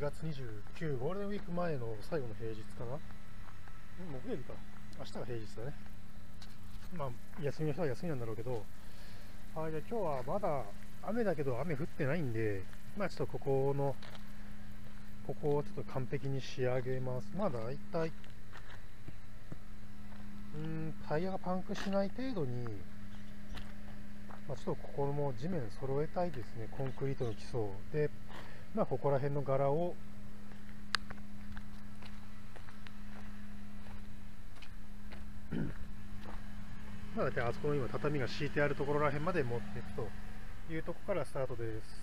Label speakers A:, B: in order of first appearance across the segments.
A: 1月29ゴールデンウィーク前の最後の平日かな。木曜日か。明日が平日だね。まあ休みの人は休みなんだろうけど。はいじゃあ今日はまだ雨だけど雨降ってないんでまあちょっとここのここをちょっと完璧に仕上げます。まあ大体うんタイヤがパンクしない程度にまあ、ちょっとここも地面揃えたいですね、コンクリートの基礎。で、まあ、ここら辺の柄をまあ、大体あそこの今畳が敷いてあるところら辺まで持っていくというとこからスタートです。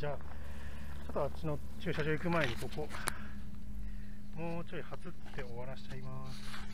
A: じゃあ、ちょっとあっちの駐車場行く前にここ、もうちょいはつって終わらしちゃいます。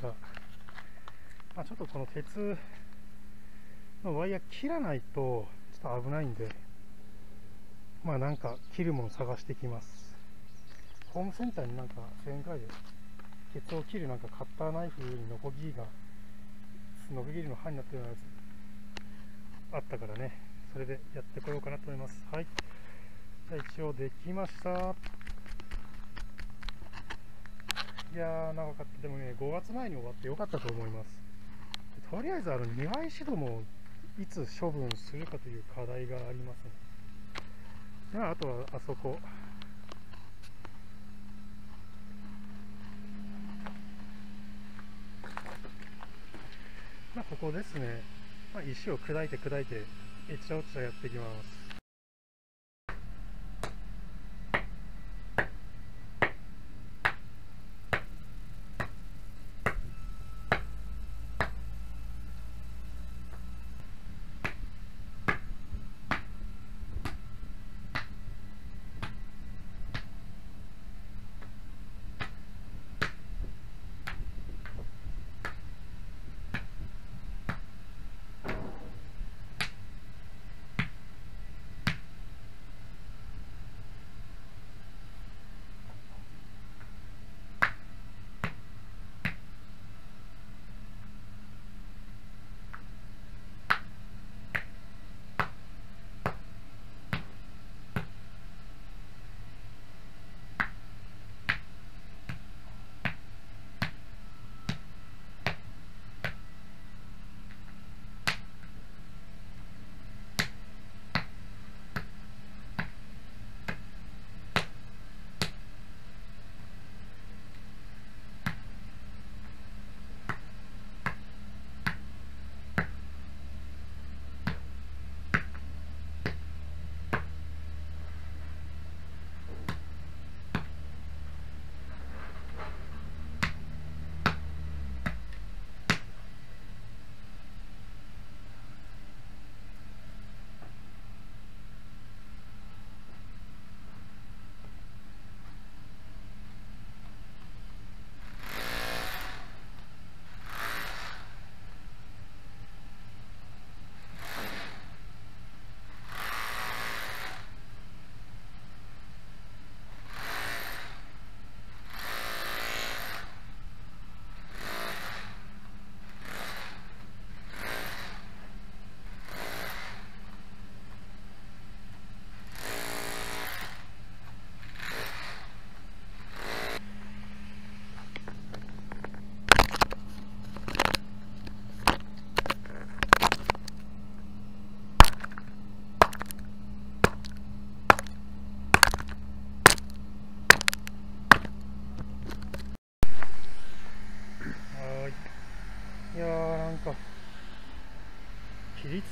A: か、まあ、ちょっとこの鉄のワイヤー切らないとちょっと危ないんでまあなんか切るもの探してきます。ホームセンターになんか1000円くらいでケツを切るなんかカッターナイフにノコギリがノコギリの刃になってるようなやつあったからね。それでやってこようかなと思います。はい。じゃあ一応できました。いやー長かった。でもね5月前に終わってよかったと思います。とりあえずあの庭石土もいつ処分するかという課題がありますね。ではあとはあそこ。まあここですね、まあ、石を砕いて砕いてえちらおちらやっていきます。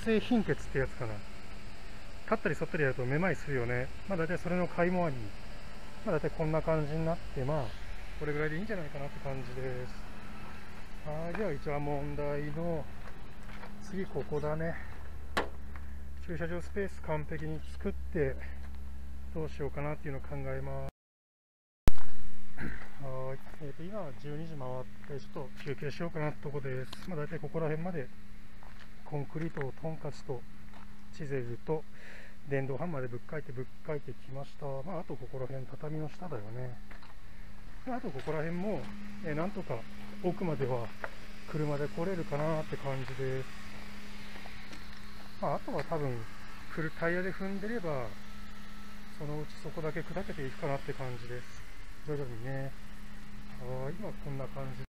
A: 性貧血ってやつかな。立ったり反ったりやるとめまいするよね。まあ大体それの甲斐もあり。まあ大体こんな感じになってまあこれぐらいでいいんじゃないかなって感じです。はいでは一番問題の次ここだね。駐車場スペース完璧に作ってどうしようかなっていうのを考えます。はい、えー、と今は12時回ってちょっと休憩しようかなってとこです。まあ、大体ここら辺までコンクリートをトンカチとチゼルと電動ハンマーでぶっかいてぶっかいてきました。まあ、あとここら辺畳の下だよね。あとここら辺も、え、なんとか奥までは車で来れるかなって感じです。まあ、あとは多分フルタイヤで踏んでればそのうちそこだけ砕けていくかなって感じです。徐々にねあ今こんな感じ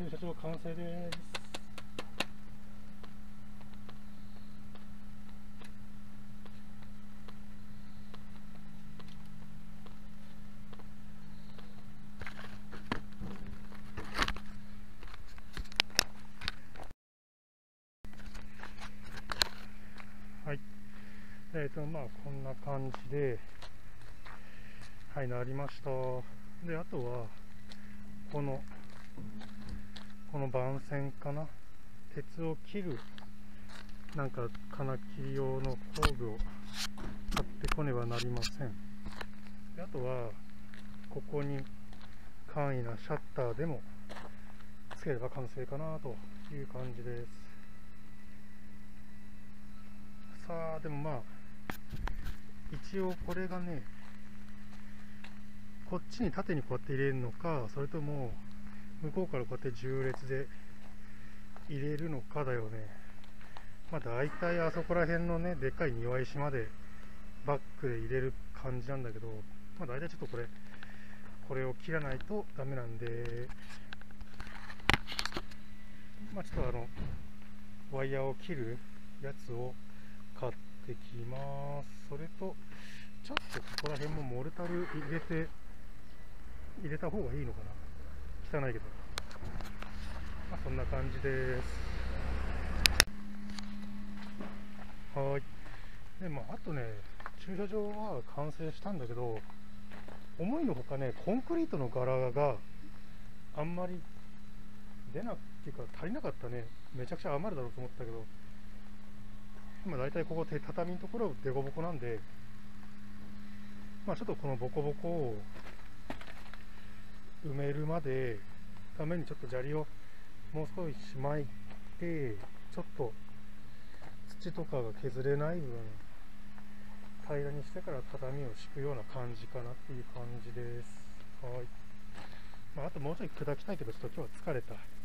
A: 駐車場完成ですはい。えっ、ー、とまあこんな感じではいなりました。であとはこのこの番線かな？鉄を切るなんか金切り用の工具を買ってこねばなりません。であとはここに簡易なシャッターでもつければ完成かなという感じです。さあでもまあ一応これがねこっちに縦にこうやって入れるのかそれとも向こうからこうやって縦列で入れるのかだよね。まあ大体あそこら辺のねでっかい庭石までバックで入れる感じなんだけどまあ大体ちょっとこれこれを切らないとダメなんで。まあちょっとあのワイヤーを切るやつを買ってきます。それとちょっとここら辺もモルタル入れて入れた方がいいのかな。汚いけど。まあそんな感じです。はい。でまああとね駐車場は完成したんだけど思いのほかねコンクリートの柄があんまり出なっていうか足りなかったね。めちゃくちゃ余るだろうと思ったけど。今大体ここ畳のところデコボコなんでまあちょっとこのボコボコを埋めるまでためにちょっと砂利をもう少ししまいてちょっと土とかが削れない分平らにしてから畳を敷くような感じかなっていう感じです。はい、まあ、あともうちょい砕きたいけどちょっと今日は疲れた。